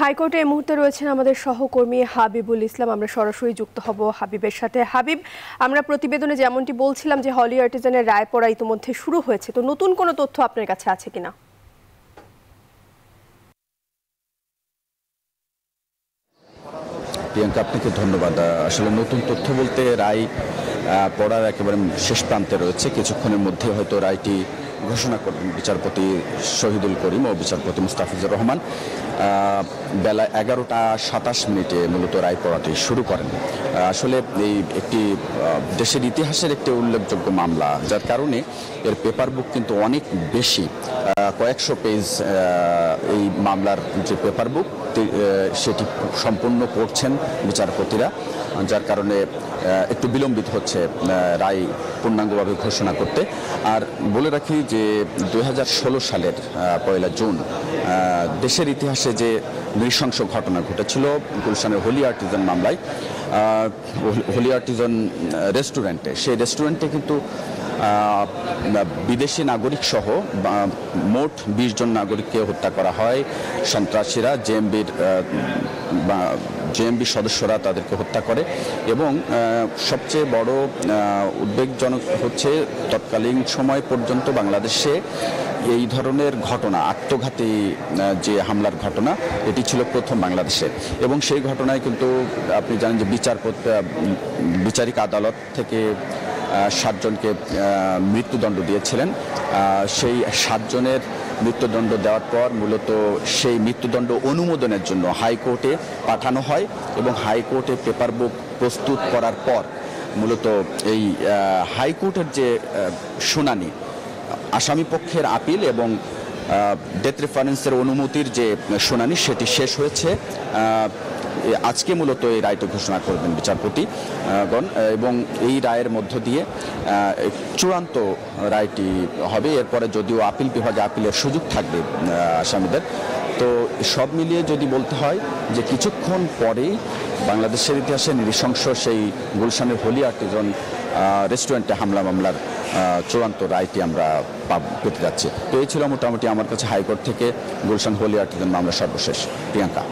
হাইকোর্টে এই মুহূর্তে রয়েছেন আমাদের সহকর্মী হাবিবুল ইসলাম। আমরা সরাসরি যুক্ত হব হাবিবের সাথে। হাবিব, আমরা প্রতিবেদনে যেমনটি বলছিলাম যে হলি আর্টিজানের রায় পড়া ইতিমধ্যে শুরু হয়েছে। তো নতুন কোনো তথ্য আপনার কাছে আছে কিনা? প্রিয়াঙ্কা, আপনাকে ধন্যবাদ। আসলে নতুন তথ্য বলতে রায় পড়ার একেবারে শেষ প্রান্তে রয়েছে। কিছুক্ষণের মধ্যে হয়তো রায়টি ঘোষণা করবেন বিচারপতি শহীদুল করিম ও বিচারপতি মুস্তাফিজুর রহমান। বেলা এগারোটা সাতাশ মিনিটে মূলত রায় পড়াটি শুরু করেন। আসলে এই একটি দেশের ইতিহাসের একটি উল্লেখযোগ্য মামলা, যার কারণে এর পেপার বুক কিন্তু অনেক বেশি। কয়েকশো পেজ এই মামলার যে পেপার বুক সেটি সম্পূর্ণ পড়ছেন বিচারপতিরা, যার কারণে একটু বিলম্বিত হচ্ছে রায় পূর্ণাঙ্গভাবে ঘোষণা করতে। আর বলে রাখি যে দু হাজার ষোলো সালের পয়লা জুন দেশের ইতিহাসে যে নৃশংস ঘটনা ঘটেছিল, গুলশানের হোলি আর্টিজান মামলায় হোলি আর্টিজন রেস্টুরেন্টে সেই রেস্টুরেন্টে কিন্তু বিদেশি নাগরিক সহ মোট বিশ জন নাগরিককে হত্যা করা হয়। সন্ত্রাসীরা জেএমবির জেএমবি সদস্যরা তাদেরকে হত্যা করে। এবং সবচেয়ে বড় উদ্বেগজনক হচ্ছে তৎকালীন সময় পর্যন্ত বাংলাদেশে এই ধরনের ঘটনা আত্মঘাতী যে হামলার ঘটনা এটি ছিল প্রথম বাংলাদেশে। এবং সেই ঘটনায় কিন্তু আপনি জানেন যে আহ, বিচারিক আদালত থেকে সাতজনকে মৃত্যুদণ্ড দিয়েছিলেন। সেই সাতজনের মৃত্যুদণ্ড দেওয়ার পর মূলত সেই মৃত্যুদণ্ড অনুমোদনের জন্য হাইকোর্টে পাঠানো হয় এবং হাইকোর্টে পেপার বুক প্রস্তুত করার পর মূলত এই হাইকোর্টের যে শুনানি আসামি পক্ষের আপিল এবং ডেথ রেফারেন্সের অনুমতির যে শুনানি সেটি শেষ হয়েছে। আজকে মূলত এই রায়টি ঘোষণা করবেন বিচারপতি গণ, এবং এই রায়ের মধ্য দিয়ে চূড়ান্ত রায়টি হবে। এরপরে যদিও আপিল বিভাগে আপিলের সুযোগ থাকবে আসামিদের, তো সব মিলিয়ে যদি বলতে হয় যে কিছুক্ষণ পরেই বাংলাদেশের ইতিহাসে নৃশংস সেই গুলশানের হোলি আর্টিজন রেস্টুরেন্টে হামলা মামলার চূড়ান্ত রায়টি আমরা পেতে যাচ্ছি। তো এই ছিল মোটামুটি আমার কাছে হাইকোর্ট থেকে গুলশান হোলি জন্য মামলা সর্বশেষ। প্রিয়াঙ্কা।